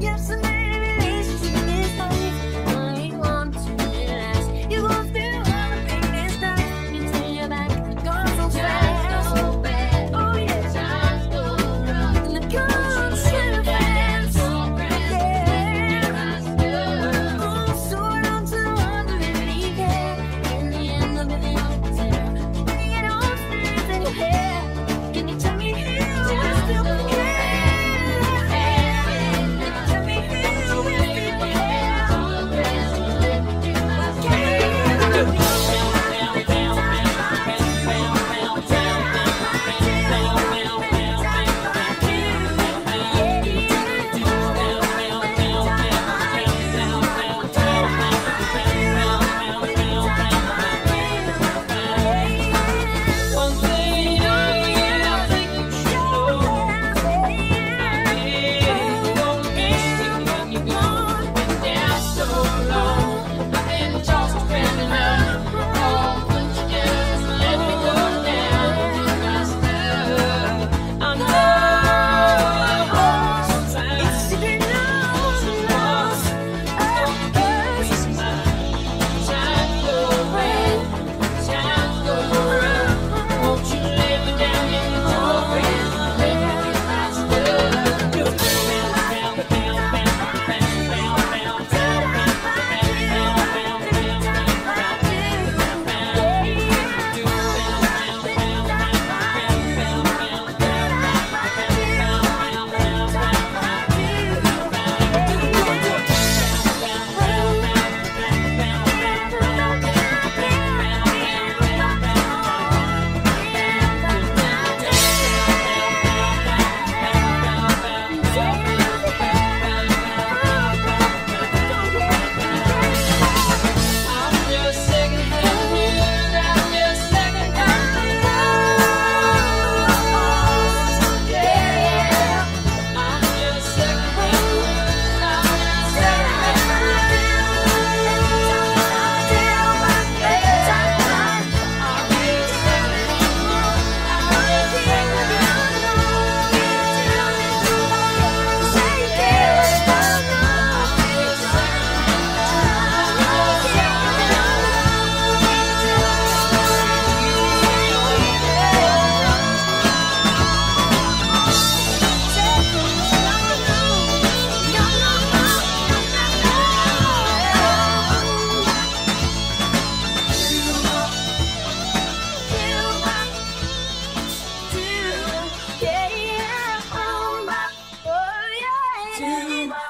Yapsın much.